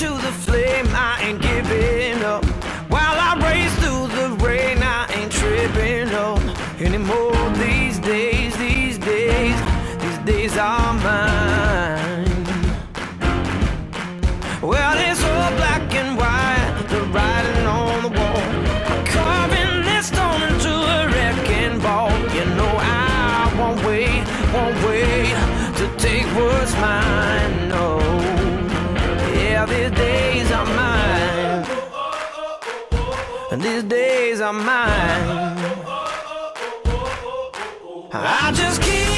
to the flame, I ain't giving up. While I race through the rain, I ain't tripping up anymore. These days, these days, these days are mine. Well, it's all black and white, the writing on the wall. I'm carving this stone into a wrecking ball. You know I won't wait, won't wait to take what's mine. These days are mine. And these days are mine. I just keep